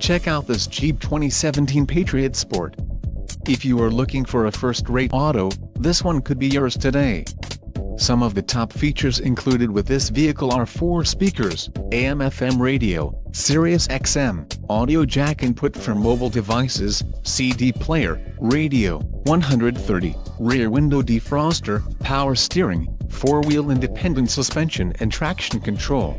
Check out this Jeep 2017 Patriot Sport. If you are looking for a first-rate auto, this one could be yours today. Some of the top features included with this vehicle are 4 speakers, AM-FM radio, Sirius XM, audio jack input for mobile devices, CD player, radio, 130, rear window defroster, power steering, 4-wheel independent suspension and traction control.